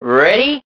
Ready?